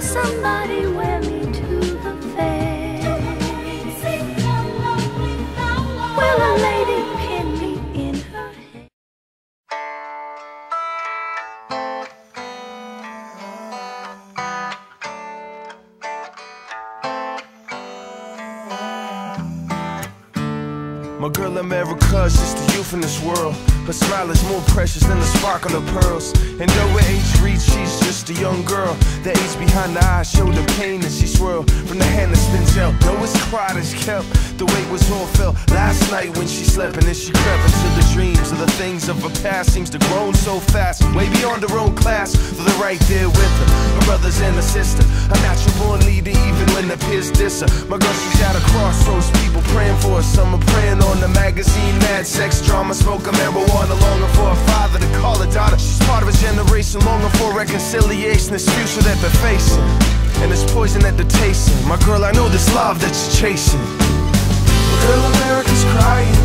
Somebody wear me My girl America, she's the youth in this world. Her smile is more precious than the sparkle of pearls. And though her age reach, she's just a young girl. The age behind the eyes show the pain that she swirled from the hand that spins out. Though it's quiet as kept, the weight was all felt last night when she slept. And then she crept into the dreams of the things of her past. Seems to grown so fast, way beyond her own class. So they're right there with her, her brothers and her sister. A natural born leader, even when the peers diss her. My girl, she's at a crossroads, people praying for her. Some are praying on the magazine, mad sex drama, smoking marijuana, longing for a father to call a daughter. She's part of a generation longing for reconciliation, this future that they're facing. And this poison that they're tasting. My girl, I know this love that you're chasing. Girl, America's crying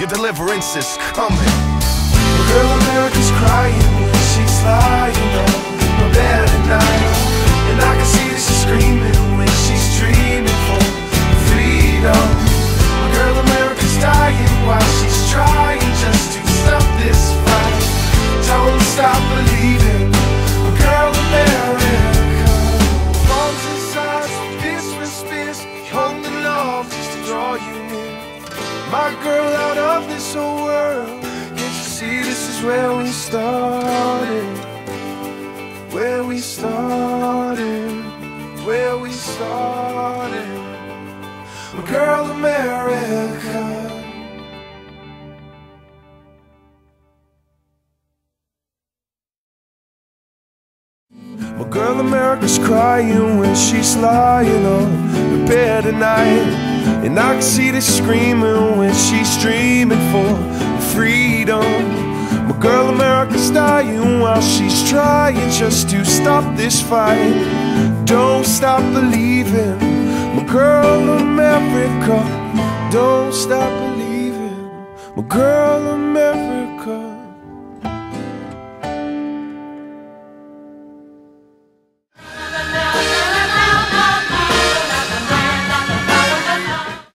your deliverance is coming. Girl, America's crying she's lying on my bed of this whole world, can't you see this is where we started? Where we started, where we started. My girl, America. My girl America's crying when she's lying on the bed at night. And I can see her screaming for freedom. My girl America's dying while she's trying just to stop this fight. Don't stop believing. My girl America, don't stop believing. My girl America.